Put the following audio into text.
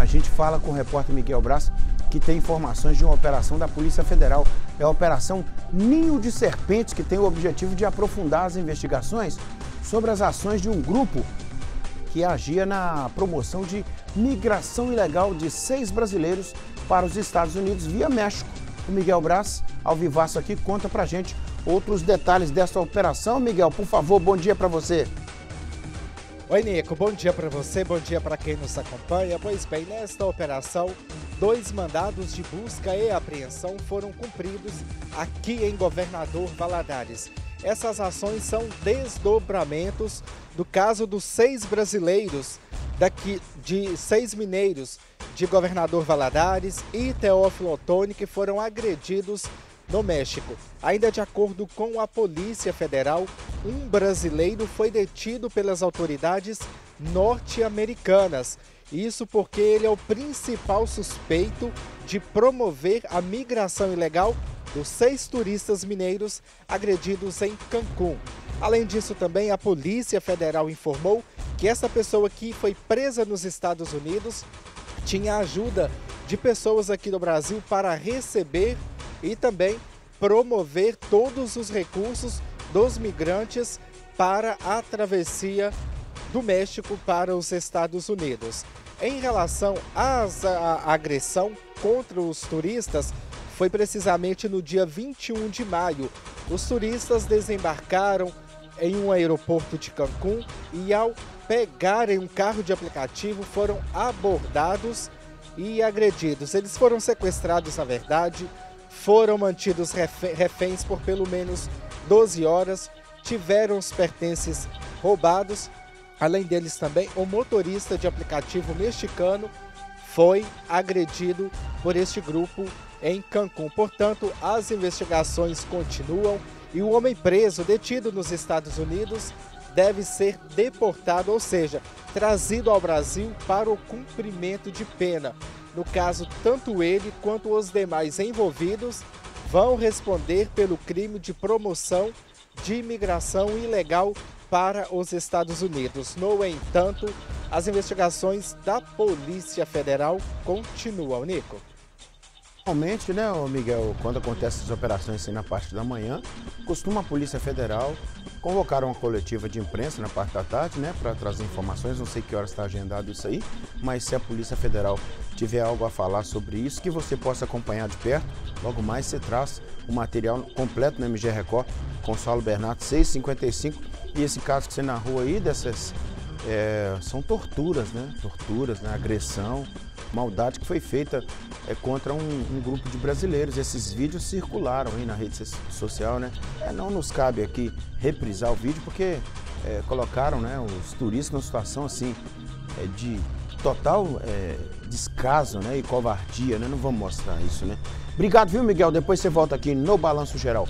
a gente fala com o repórter Miguel Braz, que tem informações de uma operação da Polícia Federal. É a Operação Ninho de Serpentes, que tem o objetivo de aprofundar as investigações sobre as ações de um grupo que agia na promoção de migração ilegal de seis brasileiros para os Estados Unidos via México. O Miguel Braz, ao vivaço aqui, conta pra gente outros detalhes dessa operação. Miguel, por favor, bom dia para você. Oi, Nico, bom dia para você, bom dia para quem nos acompanha. Pois bem, nesta operação, dois mandados de busca e apreensão foram cumpridos aqui em Governador Valadares. Essas ações são desdobramentos do caso dos seis brasileiros, daqui de seis mineiros de Governador Valadares e Teófilo Otoni que foram agredidos no México. Ainda de acordo com a Polícia Federal, um brasileiro foi detido pelas autoridades norte-americanas. Isso porque ele é o principal suspeito de promover a migração ilegal dos seis turistas mineiros agredidos em Cancún. Além disso, também a Polícia Federal informou que essa pessoa que foi presa nos Estados Unidos tinha ajuda de pessoas aqui do Brasil para receber e também promover todos os recursos dos migrantes para a travessia do México para os Estados Unidos. Em relação à agressão contra os turistas, foi precisamente no dia 21 de maio. Os turistas desembarcaram em um aeroporto de Cancún e ao pegarem um carro de aplicativo foram abordados e agredidos. Eles foram sequestrados, na verdade, foram mantidos reféns por pelo menos 12 horas, tiveram os pertences roubados. Além deles também, o motorista de aplicativo mexicano foi agredido por este grupo em Cancún. Portanto, as investigações continuam e o homem preso, detido nos Estados Unidos, deve ser deportado, ou seja, trazido ao Brasil para o cumprimento de pena. No caso, tanto ele quanto os demais envolvidos vão responder pelo crime de promoção de imigração ilegal para os Estados Unidos. No entanto, as investigações da Polícia Federal continuam, Nico. Normalmente, né, Miguel, quando acontecem essas operações assim na parte da manhã, costuma a Polícia Federal convocar uma coletiva de imprensa na parte da tarde, né, para trazer informações. Não sei que horas está agendado isso aí, mas se a Polícia Federal tiver algo a falar sobre isso, que você possa acompanhar de perto, logo mais você traz o material completo no MG Record, Consolo Bernardo 655. E esse caso que você narrou aí, dessas. É, são torturas, né? Torturas, né? Agressão maldade que foi feita é, contra um, um, grupo de brasileiros. Esses vídeos circularam aí na rede social, né? É, não nos cabe aqui reprisar o vídeo porque é, colocaram né, os turistas numa situação assim é, de total é, descaso né, e covardia, né? Não vamos mostrar isso, né? Obrigado, viu, Miguel? Depois você volta aqui no Balanço Geral.